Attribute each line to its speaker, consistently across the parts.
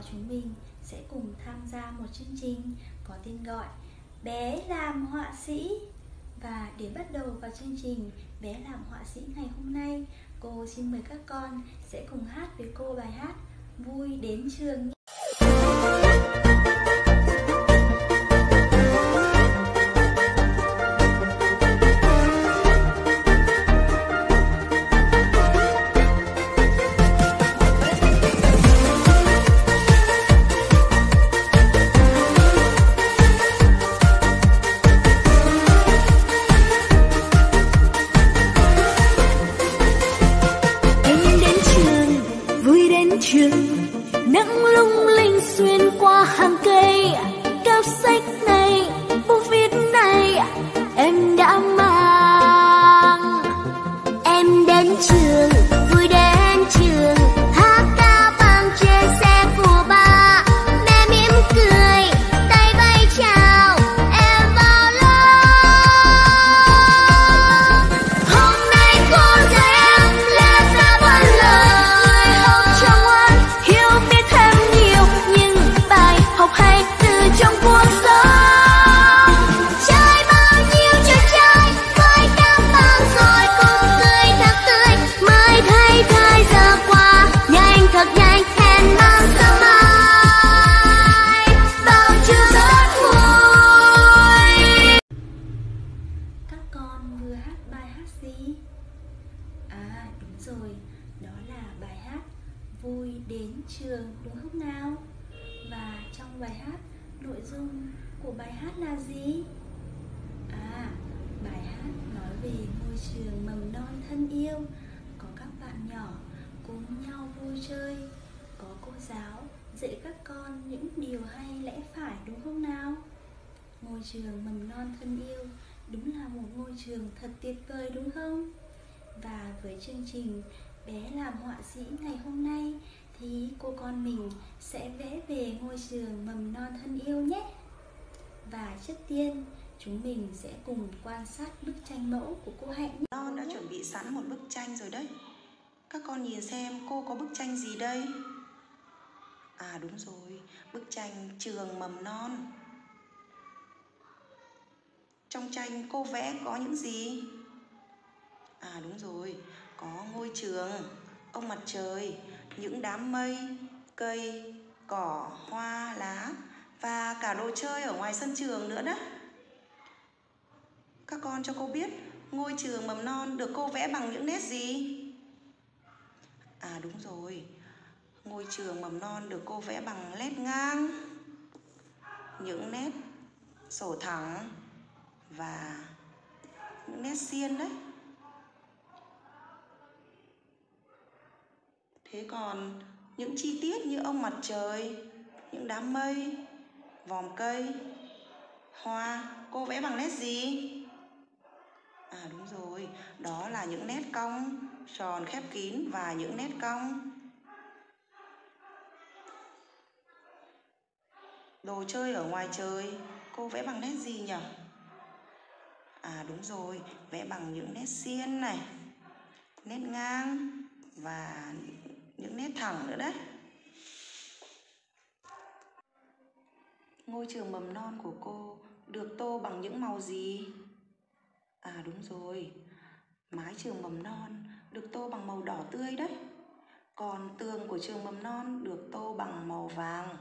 Speaker 1: và chúng mình sẽ cùng tham gia một chương trình có tên gọi Bé làm họa sĩ. Và để bắt đầu vào chương trình Bé làm họa sĩ ngày hôm nay, Cô xin mời các con sẽ cùng hát với cô bài hát Vui đến trường nhé nội dung của bài hát là gì? À, bài hát nói về ngôi trường mầm non thân yêu Có các bạn nhỏ cùng nhau vui chơi Có cô giáo dạy các con những điều hay lẽ phải đúng không nào? Ngôi trường mầm non thân yêu đúng là một ngôi trường thật tuyệt vời đúng không? Và với chương trình bé làm họa sĩ ngày hôm nay thì cô con mình sẽ vẽ về ngôi trường mầm non thân yêu nhé. Và trước tiên chúng mình sẽ cùng quan sát bức tranh mẫu của cô Hạnh nhé.
Speaker 2: Non đã chuẩn bị sẵn một bức tranh rồi đấy. Các con nhìn xem cô có bức tranh gì đây? À đúng rồi, bức tranh trường mầm non. Trong tranh cô vẽ có những gì? À đúng rồi, có ngôi trường, ông mặt trời, những đám mây, cây, cỏ, hoa, lá và cả đồ chơi ở ngoài sân trường nữa đó. Các con cho cô biết ngôi trường mầm non được cô vẽ bằng những nét gì? À đúng rồi, ngôi trường mầm non được cô vẽ bằng nét ngang, những nét sổ thẳng và những nét xiên đấy. Thế còn những chi tiết như ông mặt trời, những đám mây, vòm cây, hoa, cô vẽ bằng nét gì? À đúng rồi, đó là những nét cong, tròn khép kín và những nét cong. Đồ chơi ở ngoài trời, cô vẽ bằng nét gì nhỉ? À đúng rồi, vẽ bằng những nét xiên này, nét ngang thẳng nữa đấy. Ngôi trường mầm non của cô được tô bằng những màu gì? À đúng rồi. Mái trường mầm non được tô bằng màu đỏ tươi đấy. Còn tường của trường mầm non được tô bằng màu vàng.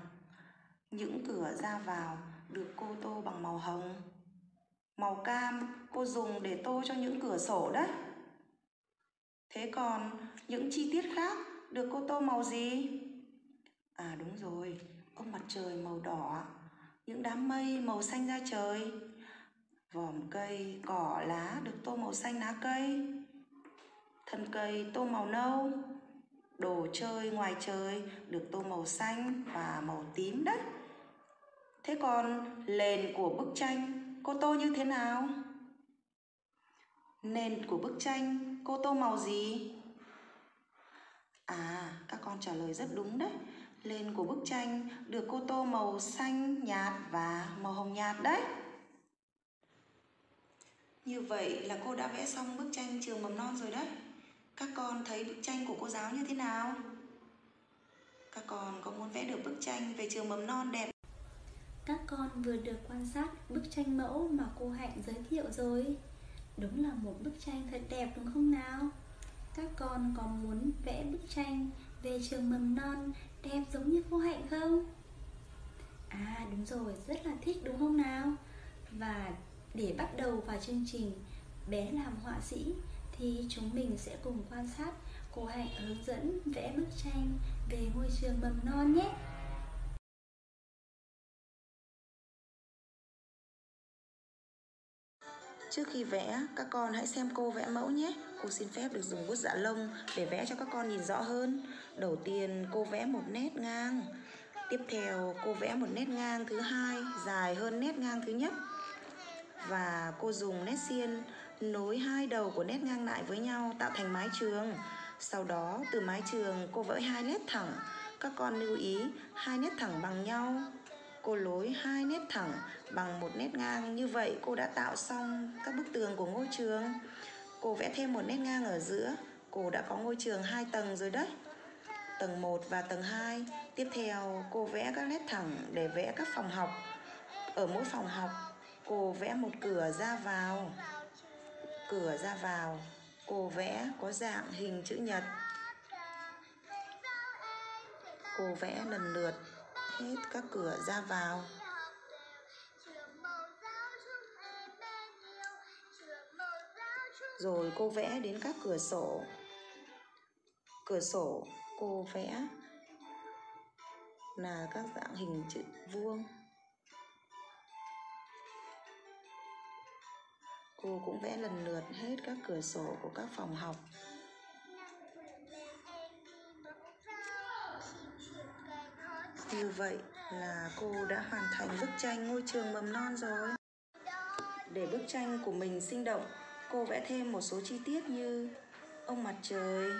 Speaker 2: Những cửa ra vào được cô tô bằng màu hồng. Màu cam cô dùng để tô cho những cửa sổ đấy. Thế còn những chi tiết khác? Được cô tô màu gì? À đúng rồi, ông mặt trời màu đỏ, những đám mây màu xanh da trời, vòm cây, cỏ, lá được tô màu xanh lá cây, thân cây tô màu nâu, đồ chơi ngoài trời được tô màu xanh và màu tím đấy. Thế còn nền của bức tranh cô tô như thế nào? Nền của bức tranh cô tô màu gì? À, các con trả lời rất đúng đấy. Lên của bức tranh được cô tô màu xanh nhạt và màu hồng nhạt đấy. Như vậy là cô đã vẽ xong bức tranh trường mầm non rồi đấy. Các con thấy bức tranh của cô giáo như thế nào? Các con có muốn vẽ được bức tranh về trường mầm non đẹp?
Speaker 1: Các con vừa được quan sát bức tranh mẫu mà cô Hạnh giới thiệu rồi. Đúng là một bức tranh thật đẹp đúng không nào? Các con có muốn vẽ bức tranh về trường mầm non đẹp giống như cô Hạnh không? À đúng rồi, rất là thích đúng không nào? Và để bắt đầu vào chương trình Bé làm họa sĩ thì chúng mình sẽ cùng quan sát cô Hạnh hướng dẫn vẽ bức tranh về ngôi trường mầm non nhé.
Speaker 2: Trước khi vẽ, các con hãy xem cô vẽ mẫu nhé. Cô xin phép được dùng bút dạ lông để vẽ cho các con nhìn rõ hơn. Đầu tiên cô vẽ một nét ngang. Tiếp theo cô vẽ một nét ngang thứ hai dài hơn nét ngang thứ nhất. Và cô dùng nét xiên nối hai đầu của nét ngang lại với nhau tạo thành mái trường. Sau đó từ mái trường cô vẽ hai nét thẳng. Các con lưu ý hai nét thẳng bằng nhau. Cô lối hai nét thẳng bằng một nét ngang như vậy, cô đã tạo xong các bức tường của ngôi trường. Cô vẽ thêm một nét ngang ở giữa. Cô đã có ngôi trường hai tầng rồi đấy. Tầng 1 và tầng 2. Tiếp theo, cô vẽ các nét thẳng để vẽ các phòng học. Ở mỗi phòng học, cô vẽ một cửa ra vào cửa ra vào cô vẽ có dạng hình chữ nhật cô vẽ lần lượt hết các cửa ra vào. Rồi cô vẽ đến các cửa sổ. Cửa sổ cô vẽ là các dạng hình chữ vuông. Cô cũng vẽ lần lượt hết các cửa sổ của các phòng học. Như vậy là cô đã hoàn thành bức tranh ngôi trường mầm non rồi. Để bức tranh của mình sinh động, cô vẽ thêm một số chi tiết như ông mặt trời,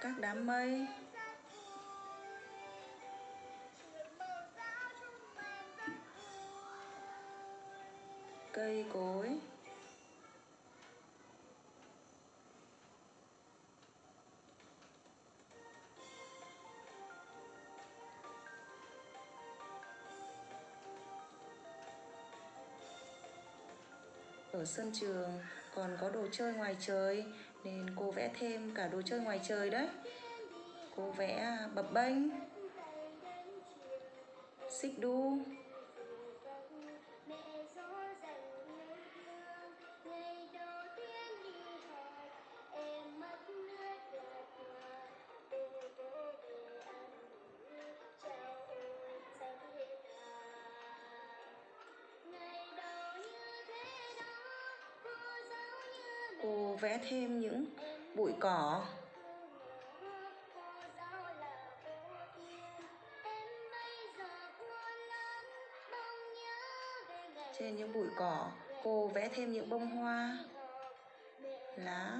Speaker 2: các đám mây ở sân trường còn có đồ chơi ngoài trời, nên cô vẽ thêm cả đồ chơi ngoài trời đấy. Cô vẽ bập bênh, xích đu. Vẽ thêm những bụi cỏ. Trên những bụi cỏ, cô vẽ thêm những bông hoa, lá.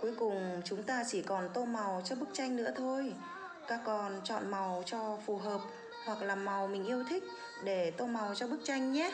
Speaker 2: Cuối cùng chúng ta chỉ còn tô màu cho bức tranh nữa thôi. Các con chọn màu cho phù hợp hoặc là màu mình yêu thích để tô màu cho bức tranh nhé.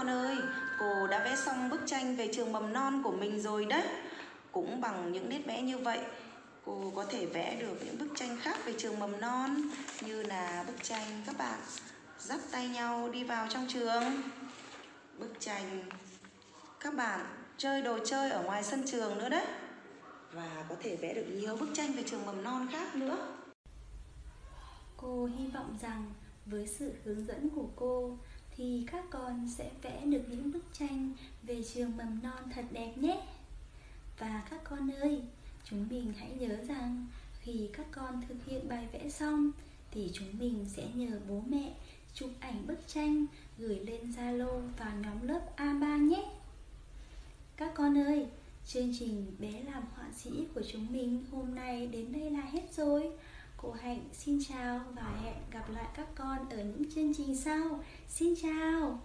Speaker 2: Con ơi, cô đã vẽ xong bức tranh về trường mầm non của mình rồi đấy. Cũng bằng những nét vẽ như vậy, cô có thể vẽ được những bức tranh khác về trường mầm non như là bức tranh các bạn dắt tay nhau đi vào trong trường. Bức tranh các bạn chơi đồ chơi ở ngoài sân trường nữa đấy. Và có thể vẽ được nhiều bức tranh về trường mầm non khác nữa.
Speaker 1: Cô hy vọng rằng với sự hướng dẫn của cô thì các con sẽ vẽ được những bức tranh về trường mầm non thật đẹp nhé. Và các con ơi, chúng mình hãy nhớ rằng khi các con thực hiện bài vẽ xong thì chúng mình sẽ nhờ bố mẹ chụp ảnh bức tranh gửi lên Zalo vào nhóm lớp A3 nhé. Các con ơi, chương trình bé làm họa sĩ của chúng mình hôm nay đến đây là hết rồi. Cô Hạnh xin chào và hẹn gặp lại các con ở những chương trình sau. Xin chào.